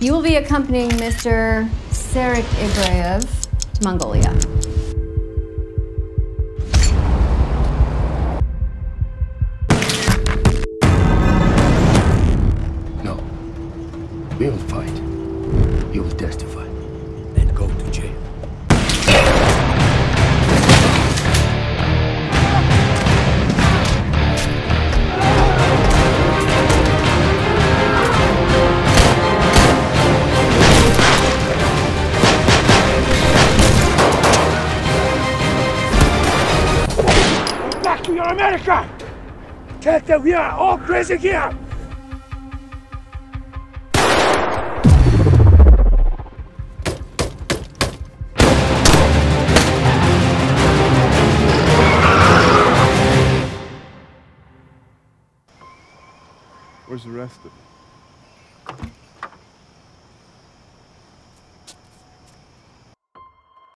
You will be accompanying Mr. Serik Ibrayev to Mongolia. No. We will fight. You will testify. To your America! Tell them we are all crazy here! Where's the rest of them?